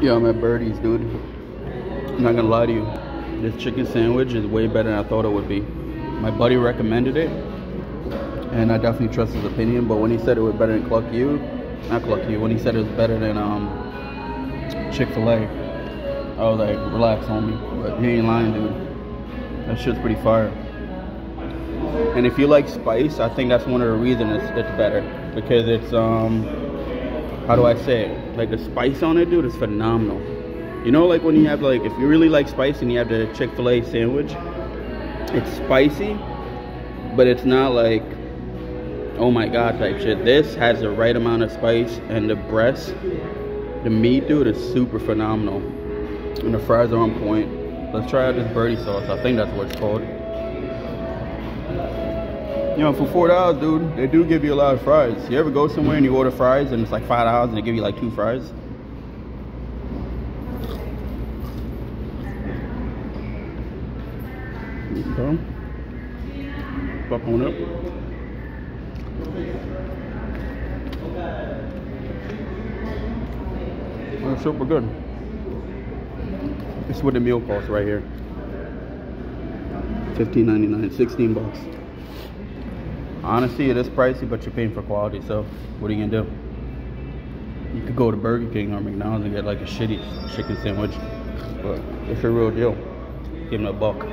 Yeah, I'm at Birdie's, dude. I'm not gonna lie to you. This chicken sandwich is way better than I thought it would be. My buddy recommended it, and I definitely trust his opinion. But when he said it was better than Cluck U, not Cluck U, when he said it was better than um, Chick Fil A, I was like, relax, homie. But he ain't lying, dude. That shit's pretty fire. And if you like spice, I think that's one of the reasons it's, it's better because it's um, how do I say it? Like the spice on it, dude, is phenomenal. You know, like when you have like, if you really like spice and you have the Chick Fil A sandwich, it's spicy, but it's not like, oh my god type shit. This has the right amount of spice, and the breast, the meat, dude, is super phenomenal, and the fries are on point. Let's try out this birdie sauce. I think that's what it's called. You know, for four dollars, dude, they do give you a lot of fries. You ever go somewhere and you order fries and it's like five dollars and they give you like two fries? Okay. Pop on up. That's super good. This is what the meal costs right here. $15.99, 16 bucks. Honestly, it is pricey, but you're paying for quality, so what are you gonna do? You could go to Burger King or McDonald's and get like a shitty chicken sandwich, but it's a real deal. Give them a buck.